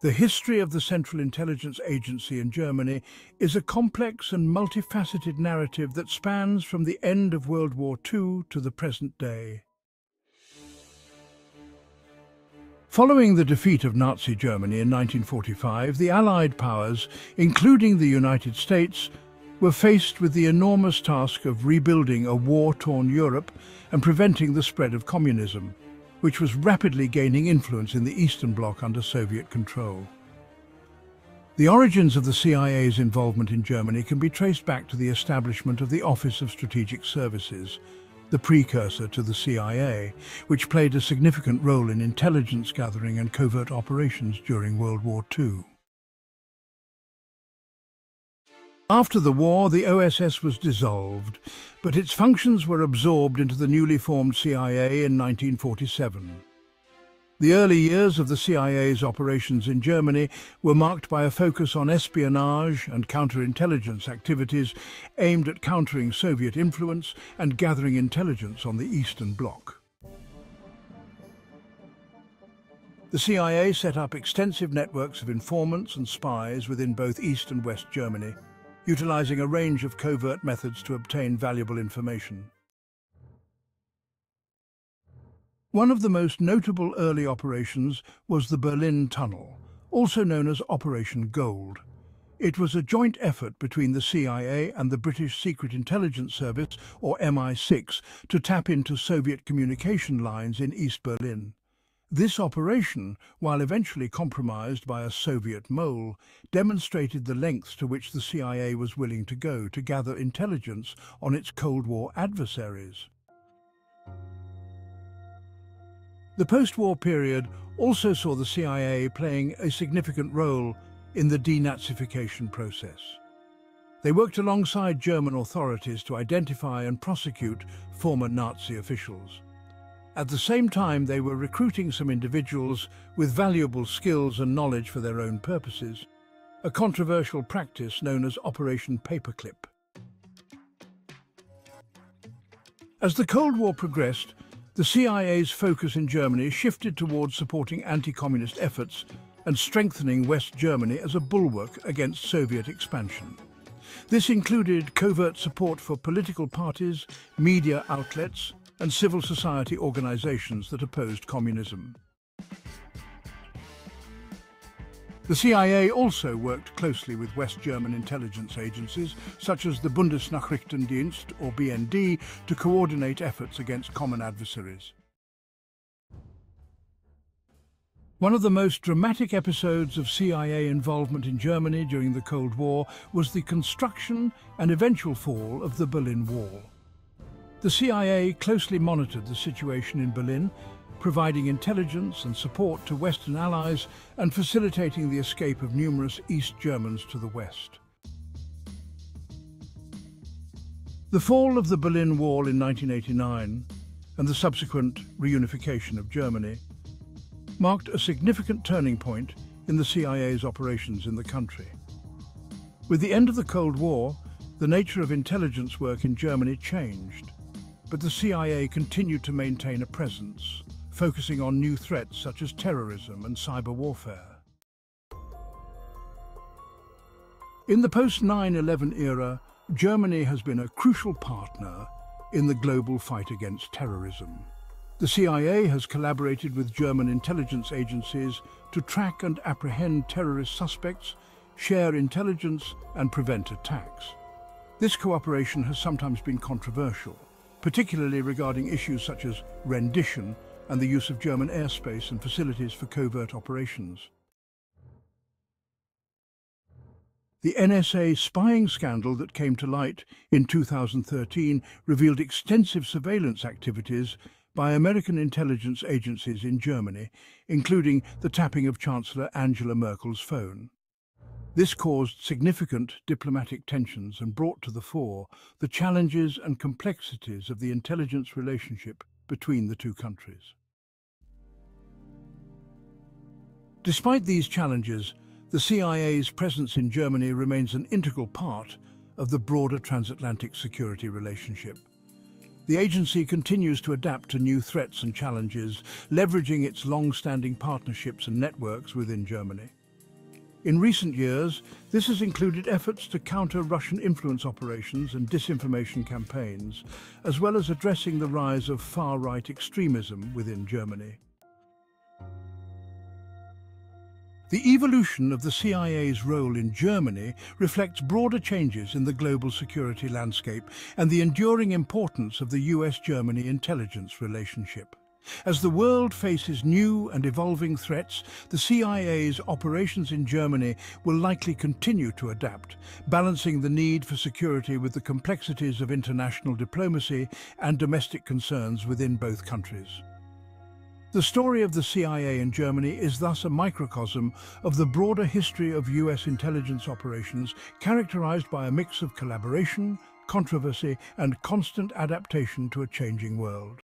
The history of the Central Intelligence Agency in Germany is a complex and multifaceted narrative that spans from the end of World War II to the present day. Following the defeat of Nazi Germany in 1945, the Allied powers, including the United States, were faced with the enormous task of rebuilding a war-torn Europe and preventing the spread of communism which was rapidly gaining influence in the Eastern Bloc under Soviet control. The origins of the CIA's involvement in Germany can be traced back to the establishment of the Office of Strategic Services, the precursor to the CIA, which played a significant role in intelligence gathering and covert operations during World War II. After the war, the OSS was dissolved, but its functions were absorbed into the newly formed CIA in 1947. The early years of the CIA's operations in Germany were marked by a focus on espionage and counterintelligence activities aimed at countering Soviet influence and gathering intelligence on the Eastern Bloc. The CIA set up extensive networks of informants and spies within both East and West Germany, utilizing a range of covert methods to obtain valuable information. One of the most notable early operations was the Berlin Tunnel, also known as Operation Gold. It was a joint effort between the CIA and the British Secret Intelligence Service, or MI6, to tap into Soviet communication lines in East Berlin. This operation, while eventually compromised by a Soviet mole, demonstrated the lengths to which the CIA was willing to go to gather intelligence on its Cold War adversaries. The post-war period also saw the CIA playing a significant role in the denazification process. They worked alongside German authorities to identify and prosecute former Nazi officials. At the same time, they were recruiting some individuals with valuable skills and knowledge for their own purposes, a controversial practice known as Operation Paperclip. As the Cold War progressed, the CIA's focus in Germany shifted towards supporting anti-communist efforts and strengthening West Germany as a bulwark against Soviet expansion. This included covert support for political parties, media outlets and civil society organizations that opposed communism. The CIA also worked closely with West German intelligence agencies, such as the Bundesnachrichtendienst, or BND, to coordinate efforts against common adversaries. One of the most dramatic episodes of CIA involvement in Germany during the Cold War was the construction and eventual fall of the Berlin Wall. The CIA closely monitored the situation in Berlin, providing intelligence and support to Western allies and facilitating the escape of numerous East Germans to the west. The fall of the Berlin Wall in 1989 and the subsequent reunification of Germany marked a significant turning point in the CIA's operations in the country. With the end of the Cold War, the nature of intelligence work in Germany changed. But the CIA continued to maintain a presence, focusing on new threats such as terrorism and cyber warfare. In the post-9-11 era, Germany has been a crucial partner in the global fight against terrorism. The CIA has collaborated with German intelligence agencies to track and apprehend terrorist suspects, share intelligence and prevent attacks. This cooperation has sometimes been controversial, particularly regarding issues such as rendition and the use of German airspace and facilities for covert operations. The NSA spying scandal that came to light in 2013 revealed extensive surveillance activities by American intelligence agencies in Germany, including the tapping of Chancellor Angela Merkel's phone. This caused significant diplomatic tensions and brought to the fore the challenges and complexities of the intelligence relationship between the two countries. Despite these challenges, the CIA's presence in Germany remains an integral part of the broader transatlantic security relationship. The agency continues to adapt to new threats and challenges, leveraging its long-standing partnerships and networks within Germany. In recent years, this has included efforts to counter Russian influence operations and disinformation campaigns, as well as addressing the rise of far-right extremism within Germany. The evolution of the CIA's role in Germany reflects broader changes in the global security landscape and the enduring importance of the US-Germany intelligence relationship. As the world faces new and evolving threats, the CIA's operations in Germany will likely continue to adapt, balancing the need for security with the complexities of international diplomacy and domestic concerns within both countries. The story of the CIA in Germany is thus a microcosm of the broader history of US intelligence operations characterized by a mix of collaboration, controversy and constant adaptation to a changing world.